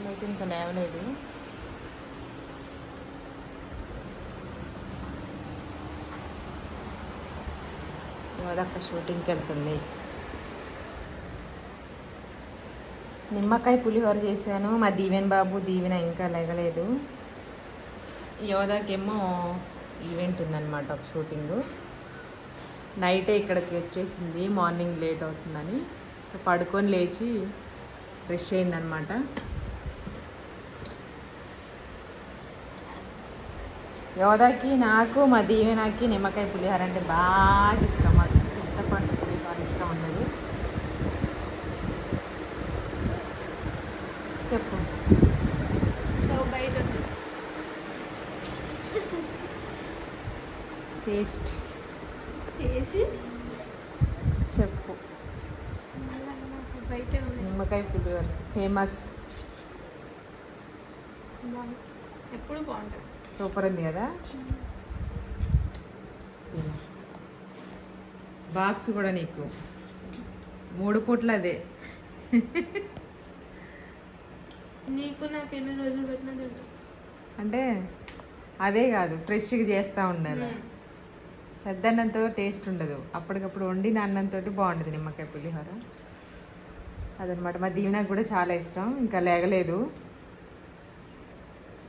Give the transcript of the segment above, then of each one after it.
అయితే ఇంకా లేవలేదు అదొక్క షూటింగ్కి వెళ్తుంది నిమ్మకాయ పులిహోర చేశాను. మా దీవెన్ బాబు దీవెన ఇంకా లేగలేదు. యోధాకేమో ఈవెంట్ ఉందన్నమాట ఒక షూటింగ్ నైటే ఇక్కడికి వచ్చేసింది. మార్నింగ్ లేట్ అవుతుందని. పడుకొని లేచి ఫ్రెష్ అయిందనమాట యోధాకి నాకు మా దీవెనకి నిమ్మకాయ పులిహోర అంటే బాగా ఇష్టం. మాకు చింతపండు పులిహోర ఇష్టం ఉండదు చెప్పు. టేస్ట్. చేసి చెప్పు. నిమ్మకాయ పులిహోర. ఫేమస్. ఎప్పుడు బాగుంటుంది? సూపర్ ఉంది కదా. బాక్స్ కూడా నీకు. మూడు పూట్ల అదే. నీకు నాకు ఎన్ని రోజులు పెట్టినా అంటే అదే కాదు ఫ్రెష్గా చేస్తూ ఉండాలి. చద్దన్నంతో టేస్ట్ ఉండదు. అప్పటికప్పుడు వండిన అన్నంతో బాగుంటుంది నిమ్మకాయ పులిహోర. అదనమాట. మా దీవెనకు కూడా చాలా ఇష్టం. ఇంకా లేగలేదు.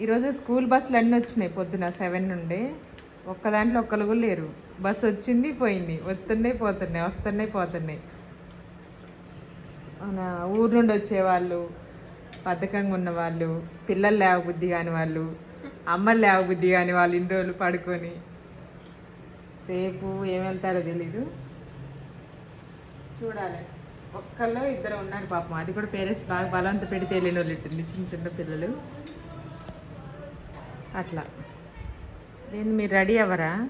ఈరోజు స్కూల్ బస్సులు అన్నీ వచ్చినాయి పొద్దున సెవెన్ నుండి. ఒక్క దాంట్లో ఒక్కరు కూడా లేరు. బస్సు వచ్చింది పోయింది. వస్తున్నాయి పోతున్నాయి వస్తున్నాయి పోతున్నాయి. మన ఊరు నుండి వచ్చేవాళ్ళు బద్ధకంగా ఉన్నవాళ్ళు పిల్లలు లేవబుద్ధి కాని వాళ్ళు అమ్మలు లేవబుద్ధి కాని వాళ్ళు ఇన్ని రోజులు పడుకొని. రేపు ఏం వెళ్తారో తెలీదు. చూడాలి. ఒక్కళ్ళు ఇద్దరు ఉన్నారు పాపం. అది కూడా పేరెంట్స్ బాగా బలవంత పెడితే వెళ్ళిన వాళ్ళు చిన్న చిన్న పిల్లలు. అట్లా. నేను మీరు రెడీ అవ్వరా?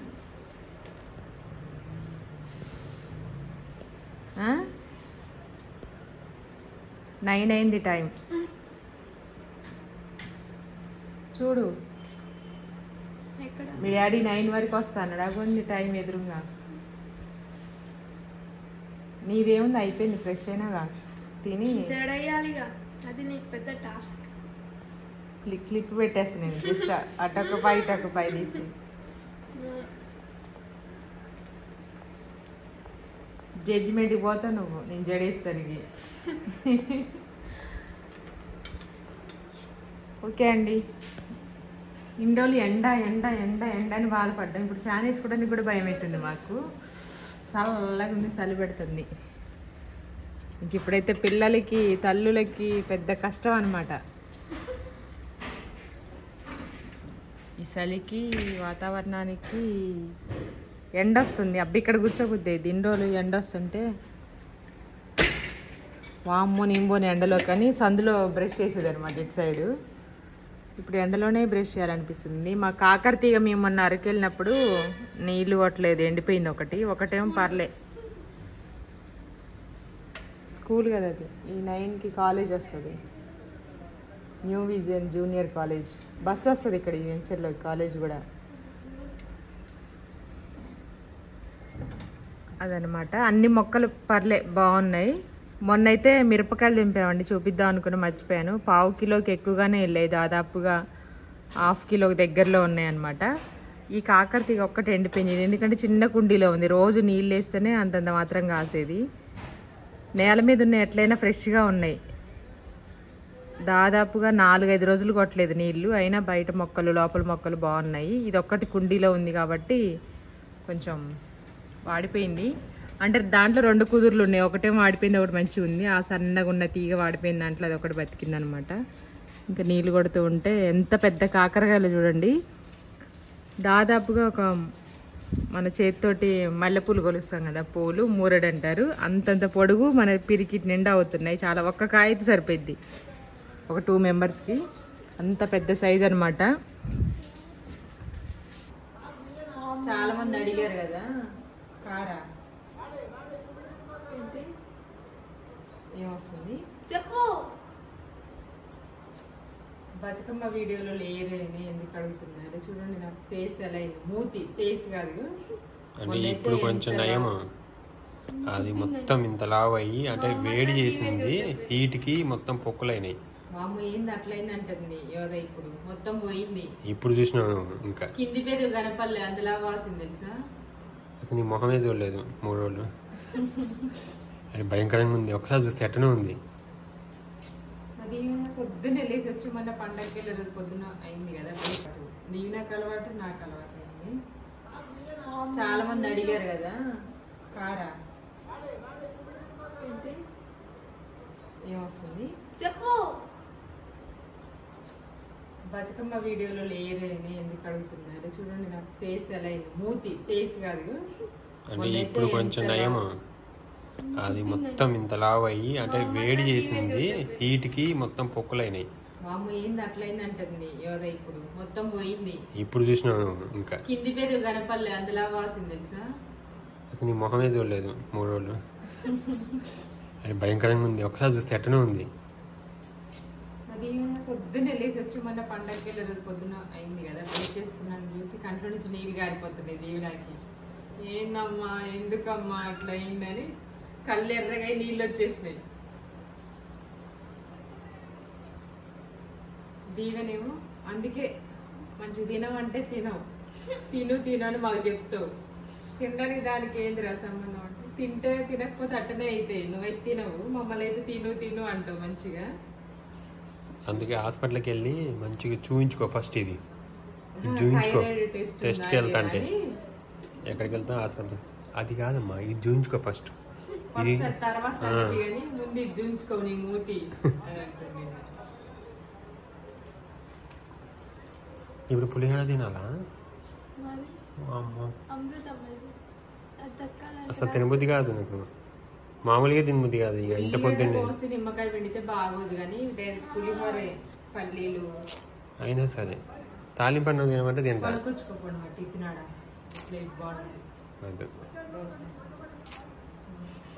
నైన్ అయింది టైం. చూడు. మీ డాడీ నైన్ వరకు వస్తాను అగుంది టైం ఎదురుగా. నీదేముంది? అయిపోయింది. ఫ్రెష్ అయినాగా. తిని. అది నీకు పెద్ద టాస్క్. క్లిప్ క్లిప్ పెట్టేస్తా నేను జస్ట్ అటొక పై ఇటొక పై తీసి. జడ్జిమెంట్కి పోతా నువ్వు నేను జడేసరికి ఓకే అండి. ఇండోలు ఎండ ఎండ ఎండ ఎండ అని బాధపడ్డాం. ఇప్పుడు ఫ్యాన్ వేసుకోవడానికి కూడా భయం అవుతుంది మాకు. చల్లగా ఉంది చలి పెడుతుంది. ఇంక ఇప్పుడైతే పిల్లలకి తల్లులకి పెద్ద కష్టం అనమాట చలికి వాతావరణానికి ఎండ వస్తుంది అబ్బి ఇక్కడ కూర్చోబుద్ది దిండోలు ఎండ వస్తుంటే వామ్మో నింబోని ఎండలో. కానీ సందులో బ్రష్ చేసేది అనమాట ఇటు సైడు. ఇప్పుడు ఎండలోనే బ్రష్ చేయాలనిపిస్తుంది. మా కాకర తీగ మేము మొన్న అరకెళ్ళినప్పుడు నీళ్ళు కొట్టలేదు ఎండిపోయింది ఒకటి. ఒకటేమో పర్లే. స్కూల్ కదా అది. ఈ నైన్కి కాలేజ్ వస్తుంది. New vision junior college. Bus వస్తుంది ఇక్కడ ఈ వెంచర్లో కాలేజ్ కూడా. అదనమాట అన్ని మొక్కలు పర్లే బాగున్నాయి. మొన్నైతే మిరపకాయలు దింపామండి చూపిద్దాం అనుకుని మర్చిపోయాను. పావు కిలోకి ఎక్కువగానే వెళ్ళాయి దాదాపుగా హాఫ్ కిలోకి దగ్గరలో ఉన్నాయన్నమాట. ఈ కాకరతీగ ఒక్కటి ఎండిపోయింది. ఎందుకంటే చిన్న కుండీలో ఉంది. రోజు నీళ్ళు వేస్తేనే అంతంత మాత్రం కాసేది. నేల మీద ఉన్న ఎట్లయినా ఫ్రెష్గా ఉన్నాయి. దాదాపుగా నాలుగైదు రోజులు కొట్టలేదు నీళ్ళు అయినా బయట మొక్కలు లోపల మొక్కలు బాగున్నాయి. ఇది ఒక్కటి కుండీలో ఉంది కాబట్టి కొంచెం వాడిపోయింది. అంటే దాంట్లో రెండు కుదుర్లు ఉన్నాయి. ఒకటే వాడిపోయింది ఒకటి మంచిగా ఉంది. ఆ సన్నగా ఉన్న తీగ వాడిపోయిన దాంట్లో అది ఒకటి బతికింది అనమాట ఇంకా నీళ్ళు కొడుతూ ఉంటే ఎంత పెద్ద కాకరకాయలు చూడండి. దాదాపుగా ఒక మన చేతితోటి మల్లెపూలు కొలుస్తాం కదా పూలు మూరడు అంటారు. అంతంత పొడుగు మన పిరికి నిండా అవుతున్నాయి. చాలా ఒక్క కాయ అయితే సరిపోద్ది ఒక టూ మెంబర్స్కి అంత పెద్ద సైజ్ అనమాట చాలా మంది అడిగారు కదా. కారా? ఏంటి? ఏమొస్తుంది? చెప్పు. బతుకమ్మ వీడియోలో లేరేని ఎందుకు అడుగుతున్నారు? చూడండి నా ఫేస్ ఎలా అయింది. మూతి ఫేస్ కాదు. అంటే ఇప్పుడు కొంచెం నయం అది మొత్తం ఇంత లావు అయ్యి అంటే వేడి చేసింది. హీట్కి మొత్తం పొక్కులైనాయి. మామ ఏంది అట్లయింది అంటుంది యోధ ఇప్పుడు మొత్తం పోయింది. ఇప్పుడు చూసినాను ఇంకా. కింది పేరు గణపల్లి అందులా వాసింది తెలుసా? అసలు నీ మొహమే చూడలేదు మూడు రోజులు. అది భయంకరంగా ఉంది. ఒకసారి చూస్తే ఎట్టనే ఉంది. అది పొద్దున్న వెళ్ళేసి వచ్చి మొన్న పండగకి వెళ్ళదు పొద్దున అయింది కదా నీవు నాకు అలవాటు నాకు అలవాటు అయింది. చాలా మంది అడిగారు కదా కారా? ఏంటి? ఏమొస్తుంది? చెప్పు. బతుకమ్మ వీడియోలో లేరని ఎందుకు అడుగుతున్నారు? చూడండి నాకు ఫేస్ ఎలా అయింది. మూతి ఫేస్ కాదు. అంటే ఇప్పుడు కొంచెం నయము? అది మొత్తం ఇంత లావు అయ్యి అంటే వేడి చేసింది హీట్కి మొత్తం పొక్కులైనాయి. మామ ఏంది? అట్లయింది అంటుంది యోధ ఇప్పుడు. మొత్తం పోయింది. ఇప్పుడు చూసినాను ఇంకా. కింది పేరు గణపల్లి అందులా వాసింది తెలుసా? అసలు నీ మొహమే చూడలేదు మూడు రోజులు. అది భయంకరంగా ఉంది. ఒకసారి చూస్తే ఎట్టనే ఉంది. అది పొద్దున్న వెళ్ళేసి వచ్చి మొన్న పండగకి వెళ్ళదు పొద్దున అయింది కదా పెళ్ళి చేసుకున్నాను చూసి కంట్లో నుంచి నీరు గారిపోతుంది దేవుడానికి ఏందమ్మా ఎందుకమ్మా అట్లా అయిందని కళ్ళు ఎర్రగా అయి నీళ్ళు వచ్చేసినాయి. దీవెనేమో అందుకే మంచి అంటే తినవు. తిను తిను అని మాకు చెప్తావు. తినడానికి దానికి ఏందిరా సంబంధం అంటే తింటే తినకపోతే అట్టనే అవుతాయి నువ్వైతే తినవు మమ్మల్ని అయితే తిను తిను అంటావు మంచిగా. అందుకే హాస్పిటల్కి వెళ్ళి మంచిగా చూయించుకో ఫస్ట్ ఇది. చూయించుకో. టెస్ట్కి వెళ్తా అంటే. ఎక్కడికి వెళ్తా హాస్పిటల్. అది కాదమ్మా ఇది చూయించుకో ఫస్ట్. ఇది. ఇప్పుడు పులిహోర తినాలా? అసలు తినబుద్ధి కాదు నాకు. మామూలుగా తినబుద్ధి కాదు ఇక ఇంత పొద్దున్నే నిమ్మకాయ పిండితే బాగోదు కానీ పులిహోరే పల్లీలు అయినా సరే. తాలింపు అన్నం తినమంటే తింటా. కొనుక్కొచ్చుకోపోండి మా టిఫిన్ ఆడ. ప్లేట్ బాగుంది. వద్దు.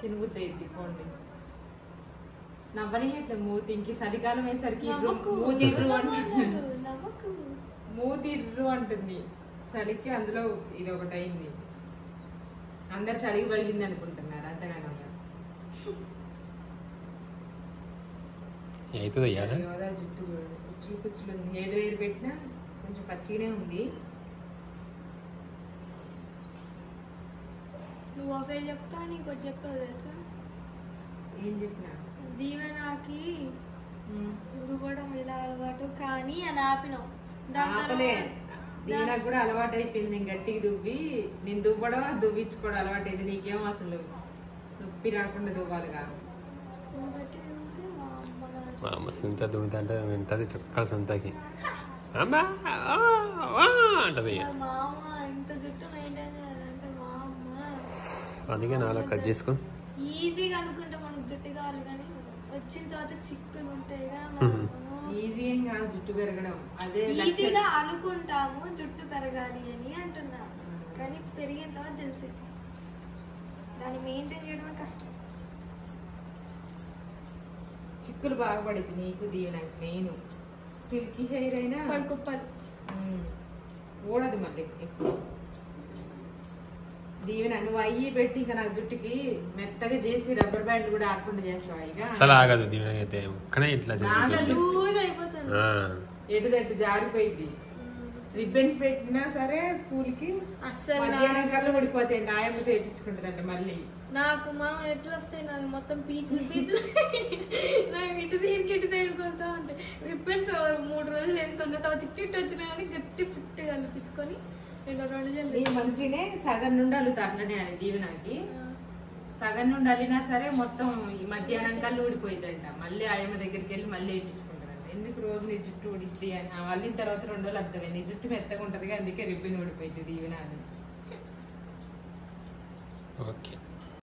తినబుద్ధి అయింది పోండి. నవ్వని ఇట్లా మూతి ఇంక చలికాలం అయ్యేసరికి ఇర్రు- నవ్వకు. మూతి ఇర్రు అంటుంది. చలికి అందులో ఇది ఒకటి అయింది అందరు చలికి పగిలింది అనుకుంటున్నారు అంతగానో అవుతుంది అయ్యాదా యోగా జుట్టు చూడండి. కుచ్చులు కుచ్చులు ఉంది హెయిర్ వేర్ పెట్టినా కొంచెం పచ్చిగానే ఉంది. నువ్వు ఒకటి చెప్తా ఇంకోటి తెలుసా? ఏం చెప్పినా? దీవెనాకి. దువ్వడం ఇలా అలవాటు కానీ అని ఆపినావు. దీనికి కూడా అలవాటు అయిపోయింది నేను గట్టిగా దువ్వి నేను దువ్వడం దువ్వించుకోవడం అలవాటు అయింది నీకేం అసలు నొప్పి రాకుండా దువ్వాలి కాదు. నువ్వు గట్టిగా దువ్వితే మా అమ్మ సంత అంటే వింటది చుక్కల సంతకి. అమ్మా అంటది అందుకే నాలో కట్ చేసుకో. ఈజీగా అనుకుంటే మనకు జుట్టు కావాలి కానీ వచ్చిన తర్వాత చిక్కులు ఉంటాయి కదా. ఈజీ ఏం కాదు జుట్టు పెరగడం. అదే ఈజీగా అనుకుంటాము జుట్టు పెరగాలి అని అంటున్నా. కానీ పెరిగిన తర్వాత తెలిసి. దాన్ని మెయింటైన్ చేయడమే కష్టం. చిక్కులు బాగుపడింది నీకు దీవి నాకు మెయిన్. సిల్కీ హెయిర్ అయినా పలు కుప్పలు. ఊడదు మళ్ళీ ఎక్కువ. దీవెన నువ్వు అయ్యి పెట్టి ఇంకా నాకు జుట్టుకి మెత్తగా చేసి రబ్బర్ బ్యాండ్ కూడా ఆకుండా చేస్తావా ఇక? అసలు ఆగదు దీని అయితే ఒక్కనే ఇట్లా జరుగుతుంది. ఎటు తట్టు జారిపోయింది రిబ్బన్స్ పెట్టినా సరే స్కూల్కి మధ్యాహ్నం నా- కల్లా పడిపోతాయి. నాయమ్మ తెప్పించుకుంటుందంట మళ్ళీ. నాకు మనం ఎట్లా వస్తాయి నాకు మొత్తం పీచులు పీచులు. నాకు ఇటు సైడ్కి ఇటు సైడ్ కొడతా ఉంటాయి రిబ్బన్స్ మూడు రోజులు వేసుకున్న తర్వాత ఇటు ఇటు వచ్చినా కానీ గట్టి ఫిట్ కలిపించుకొని మంచినే సగం నుండి అల్లుతా అట్లనే అని దీవెనకి. సగం నుండి అల్లినా సరే మొత్తం ఈ మధ్యాహ్నం కల్లా ఊడిపోయిందంట మళ్ళీ ఆయమ్మ దగ్గరికి వెళ్ళి మళ్ళీ వేయించుకుంటారంట ఎందుకు రోజు నీ జుట్టు ఉడిద్ది అని? వాళ్ళిన తర్వాత రెండు రోజులు అర్థమే నీ జుట్టు మెత్తగా ఉంటుంది అందుకే రిబ్బిన్ ఊడిపోయింది దీవెన అని. ఓకే.